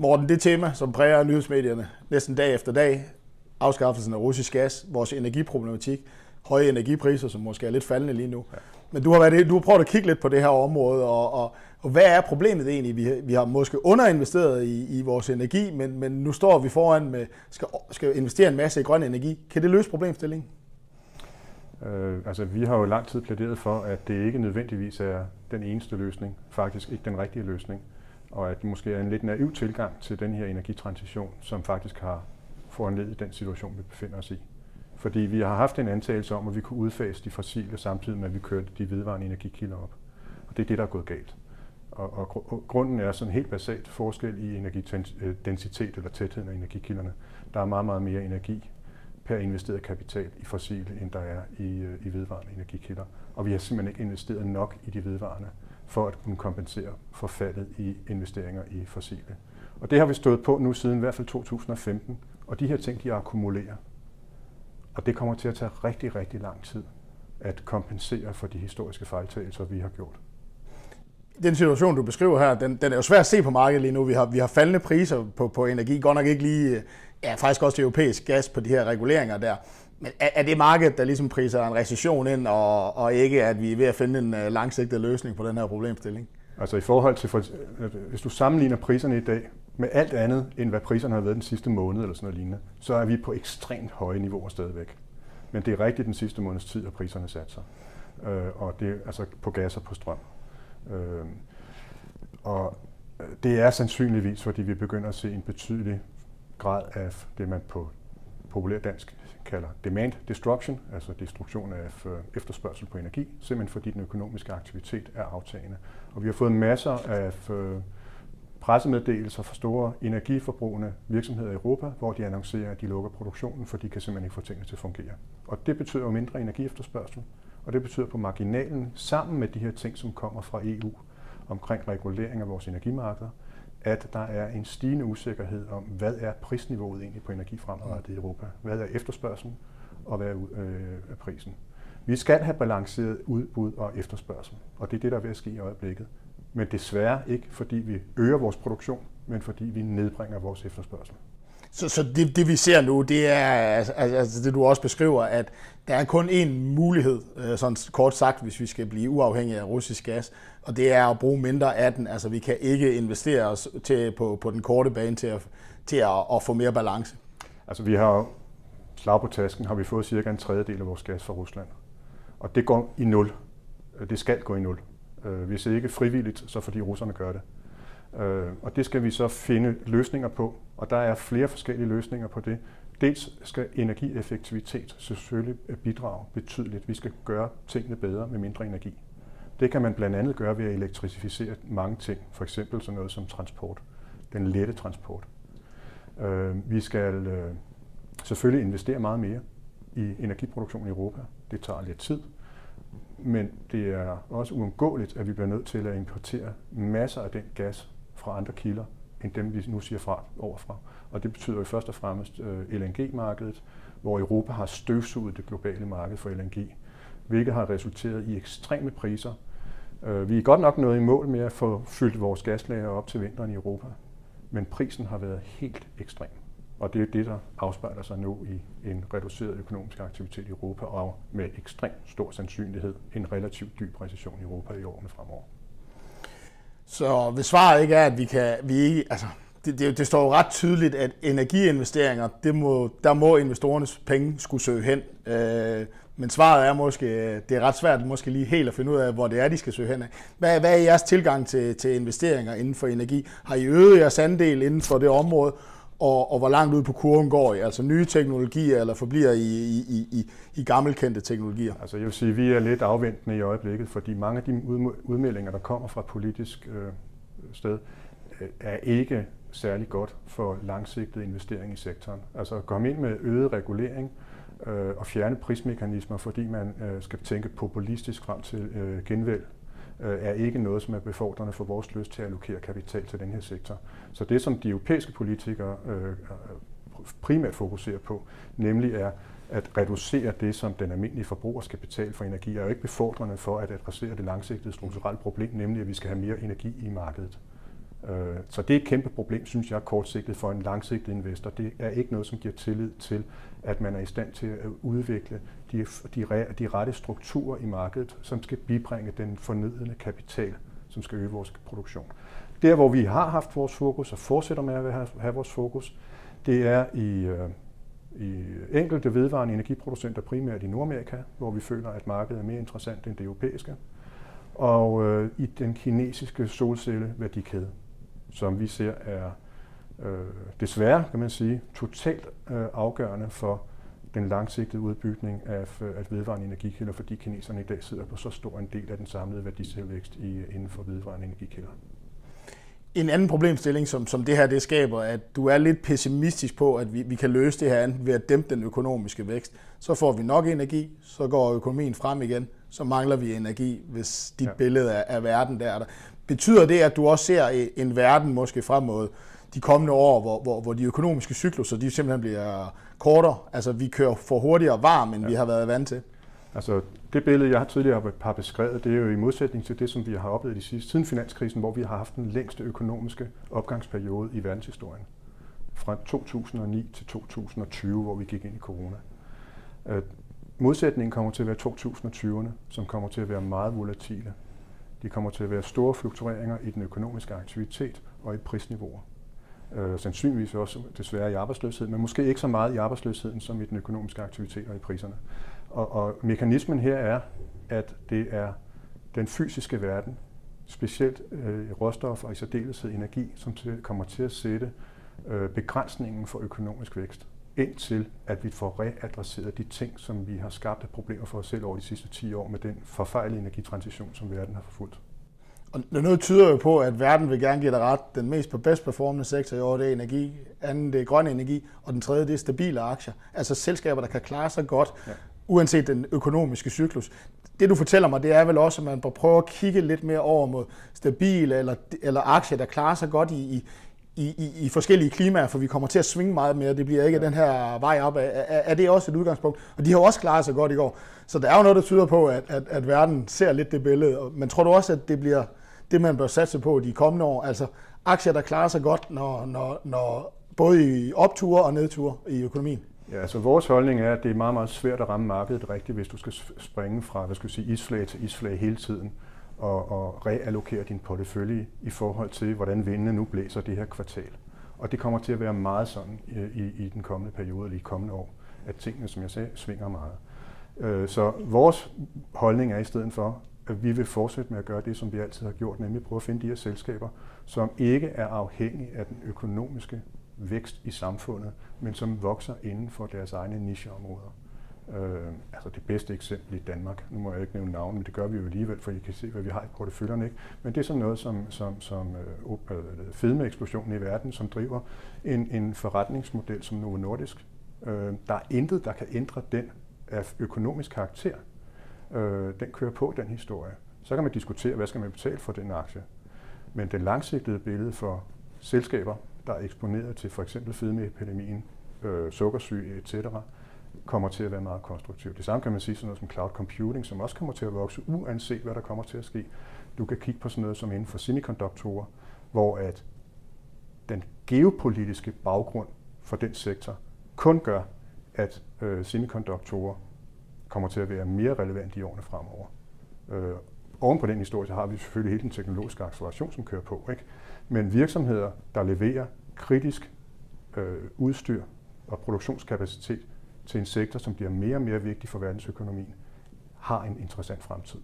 Morten, det tema, som præger nyhedsmedierne næsten dag efter dag, afskaffelsen af russisk gas, vores energiproblematik, høje energipriser, som måske er lidt faldende lige nu. Ja. Men du har, været, du har prøvet at kigge lidt på det her område, og, og, og hvad er problemet egentlig? Vi, vi har måske underinvesteret i, i vores energi, men, men nu står vi foran med, skal, skal investere en masse i grøn energi. Kan det løse problemstillingen? Øh, altså, vi har jo lang tid plæderet for, at det ikke nødvendigvis er den eneste løsning, faktisk ikke den rigtige løsning, og at det måske er en lidt naiv tilgang til den her energitransition, som faktisk har foranledet den situation, vi befinder os i. Fordi vi har haft en antagelse om, at vi kunne udfase de fossile samtidig med, at vi kørte de vedvarende energikilder op. Og det er det, der er gået galt. Og, og grunden er sådan helt basalt forskel i energidensitet øh, eller tætheden af energikilderne. Der er meget, meget mere energi per investeret kapital i fossile, end der er i, øh, i vedvarende energikilder. Og vi har simpelthen ikke investeret nok i de vedvarende for at kunne kompensere for faldet i investeringer i fossile. Og det har vi stået på nu siden i hvert fald 2015, og de her ting, de akkumulerer. Og det kommer til at tage rigtig, rigtig lang tid at kompensere for de historiske fejltagelser, vi har gjort. Den situation, du beskriver her, den, den er jo svær at se på markedet lige nu. Vi har, vi har faldende priser på, på energi. Godt nok ikke lige, ja, faktisk også det europæisk gas på de her reguleringer der. Men er, er det markedet, der ligesom priser en recession ind, og, og ikke at vi er ved at finde en øh, langsigtet løsning på den her problemstilling? Altså i forhold til, for, øh, hvis du sammenligner priserne i dag med alt andet, end hvad priserne har været den sidste måned eller sådan noget lignende, så er vi på ekstremt høje niveauer stadigvæk. Men det er rigtigt den sidste måneds tid, at priserne sat sig. Øh, og det er altså på gas og på strøm. Øh, og øh, det er sandsynligvis, fordi vi begynder at se en betydelig grad af det, man på populær dansk kalder demand destruction, altså destruktion af efterspørgsel på energi, simpelthen fordi den økonomiske aktivitet er aftagende. Og vi har fået masser af pressemeddelelser fra store energiforbrugende virksomheder i Europa, hvor de annoncerer, at de lukker produktionen, for de kan simpelthen ikke få tingene til at fungere. Og det betyder jo mindre energiefterspørgsel, og det betyder på marginalen, sammen med de her ting, som kommer fra EU omkring regulering af vores energimarkeder, at der er en stigende usikkerhed om, hvad er prisniveauet egentlig på energi fremadrettet i Europa? Hvad er efterspørgselen, og hvad er øh, prisen? Vi skal have balanceret udbud og efterspørgsel, og det er det, der er ved at ske i øjeblikket. Men desværre ikke, fordi vi øger vores produktion, men fordi vi nedbringer vores efterspørgsel. Så, så det, det vi ser nu, det er altså, altså, altså det du også beskriver, at der er kun én mulighed, øh, sådan kort sagt, hvis vi skal blive uafhængige af russisk gas, og det er at bruge mindre af den. Altså vi kan ikke investere os til, på, på den korte bane til, at, til at, at få mere balance. Altså vi har slag på tasken, har vi fået cirka en tredjedel af vores gas fra Rusland. Og det går i nul. Øh, det skal gå i nul. Øh, hvis ikke frivilligt, så fordi russerne gør det. Øh, og det skal vi så finde løsninger på, og der er flere forskellige løsninger på det. Dels skal energieffektivitet selvfølgelig øh, bidrage betydeligt. Vi skal gøre tingene bedre med mindre energi. Det kan man blandt andet gøre ved at elektrificere mange ting, for eksempel sådan noget som transport, den lette transport. Øh, vi skal øh, selvfølgelig investere meget mere i energiproduktion i Europa. Det tager lidt tid, men det er også uundgåeligt, at vi bliver nødt til at importere masser af den gas fra andre kilder, end dem vi nu siger fra overfra. Og det betyder jo først og fremmest øh, LNG-markedet, hvor Europa har støvsuget det globale marked for LNG, hvilket har resulteret i ekstreme priser. Øh, vi er godt nok nået i mål med at få fyldt vores gaslager op til vinteren i Europa, men prisen har været helt ekstrem. Og det er det, der afspejler sig nu i en reduceret økonomisk aktivitet i Europa, og med ekstrem stor sandsynlighed en relativt dyb recession i Europa i årene fremover. Så hvis svaret ikke er, at vi kan, vi ikke, altså, det, det, det står jo ret tydeligt, at energiinvesteringer, det må, der må investorernes penge skulle søge hen. Øh, men svaret er måske, øh, det er ret svært måske lige helt at finde ud af, hvor det er, de skal søge hen. Hvad, hvad er jeres tilgang til, til investeringer inden for energi? Har I øget jeres andel inden for det område? Og, og hvor langt ud på kurven går I? Altså nye teknologier, eller forbliver I i, i, i, i gammelkendte teknologier? Altså jeg vil sige, at vi er lidt afventende i øjeblikket, fordi mange af de udmeldinger, der kommer fra politisk øh, sted, øh, er ikke særlig godt for langsigtet investering i sektoren. Altså at komme ind med øget regulering øh, og fjerne prismekanismer, fordi man øh, skal tænke populistisk frem til øh, genvalg øh, er ikke noget, som er befordrende for vores lyst til at allokere kapital til den her sektor. Så det, som de europæiske politikere øh, primært fokuserer på, nemlig er at reducere det, som den almindelige forbruger skal betale for energi, er jo ikke befordrende for at adressere det langsigtede strukturelle problem, nemlig at vi skal have mere energi i markedet. Øh, så det er et kæmpe problem, synes jeg, kortsigtet for en langsigtet investor. Det er ikke noget, som giver tillid til, at man er i stand til at udvikle de, de, de rette strukturer i markedet, som skal bibringe den fornødende kapital, som skal øge vores produktion. Der, hvor vi har haft vores fokus og fortsætter med at have, vores fokus, det er i, øh, i enkelte vedvarende energiproducenter, primært i Nordamerika, hvor vi føler, at markedet er mere interessant end det europæiske, og øh, i den kinesiske solcelleværdikæde, som vi ser er øh, desværre, kan man sige, totalt øh, afgørende for den langsigtede udbygning af, af vedvarende energikilder, fordi kineserne i dag sidder på så stor en del af den samlede værditilvækst i, inden for vedvarende energikilder. En anden problemstilling, som, som det her det skaber, at du er lidt pessimistisk på, at vi, vi kan løse det her andet ved at dæmpe den økonomiske vækst. Så får vi nok energi, så går økonomien frem igen, så mangler vi energi, hvis dit ja. billede af, af verden der er der. Betyder det, at du også ser en verden måske frem mod de kommende år, hvor, hvor, hvor de økonomiske cykluser de simpelthen bliver kortere? Altså vi kører for hurtigere varm, end ja. vi har været vant til? Altså det billede, jeg har tidligere har beskrevet, det er jo i modsætning til det, som vi har oplevet de sidste, siden finanskrisen, hvor vi har haft den længste økonomiske opgangsperiode i verdenshistorien. Fra 2009 til 2020, hvor vi gik ind i corona. Øh, modsætningen kommer til at være 2020'erne, som kommer til at være meget volatile. De kommer til at være store fluktueringer i den økonomiske aktivitet og i prisniveauer. Øh, sandsynligvis også desværre i arbejdsløshed, men måske ikke så meget i arbejdsløsheden som i den økonomiske aktivitet og i priserne. Og, og mekanismen her er, at det er den fysiske verden, specielt øh, råstoffer og i særdeleshed energi, som til, kommer til at sætte øh, begrænsningen for økonomisk vækst indtil at vi får readresseret de ting, som vi har skabt af problemer for os selv over de sidste 10 år med den forfejlede energitransition, som verden har forfulgt. Og noget tyder jo på, at verden vil gerne give dig ret. Den mest på bedst performende sektor i år, det er energi. Anden, det er grøn energi. Og den tredje, det er stabile aktier. Altså selskaber, der kan klare sig godt, ja. uanset den økonomiske cyklus. Det du fortæller mig, det er vel også, at man bør prøve at kigge lidt mere over mod stabile eller, eller aktier, der klarer sig godt i, i, i, i, i forskellige klimaer, for vi kommer til at svinge meget mere. Det bliver ikke ja. den her vej op. Er, er det også et udgangspunkt? Og de har også klaret sig godt i går. Så der er jo noget, der tyder på, at, at, at verden ser lidt det billede. Men tror du også, at det bliver det, man bør satse på de kommende år? Altså aktier, der klarer sig godt, når, når, når både i opture og nedture i økonomien? Ja, altså vores holdning er, at det er meget, meget svært at ramme markedet rigtigt, hvis du skal springe fra hvad skal jeg sige, isflag til isflag hele tiden og, og reallokere din portefølje i forhold til, hvordan vindene nu blæser det her kvartal. Og det kommer til at være meget sådan øh, i, i den kommende periode, eller i kommende år, at tingene, som jeg sagde, svinger meget. Øh, så vores holdning er i stedet for, at vi vil fortsætte med at gøre det, som vi altid har gjort, nemlig prøve at finde de her selskaber, som ikke er afhængige af den økonomiske vækst i samfundet, men som vokser inden for deres egne nicheområder. Øh, altså det bedste eksempel i Danmark, nu må jeg ikke nævne navn, men det gør vi jo alligevel, for I kan se, hvad vi har i porteføljerne. Ikke? Men det er sådan noget som, som, som øh, øh fedmeeksplosionen i verden, som driver en, en forretningsmodel som Novo Nordisk. Øh, der er intet, der kan ændre den af økonomisk karakter. Øh, den kører på, den historie. Så kan man diskutere, hvad skal man betale for den aktie. Men det langsigtede billede for selskaber, der er eksponeret til for eksempel fedmeepidemien, øh, sukkersyge etc., kommer til at være meget konstruktivt. Det samme kan man sige sådan noget som cloud computing, som også kommer til at vokse, uanset hvad der kommer til at ske. Du kan kigge på sådan noget som inden for semiconductorer, hvor at den geopolitiske baggrund for den sektor kun gør, at øh, semikonduktorer kommer til at være mere relevant i årene fremover. Øh, oven på den historie, så har vi selvfølgelig hele den teknologiske acceleration, som kører på. Ikke? Men virksomheder, der leverer kritisk øh, udstyr og produktionskapacitet til en sektor, som bliver mere og mere vigtig for verdensøkonomien, har en interessant fremtid.